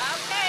Okay.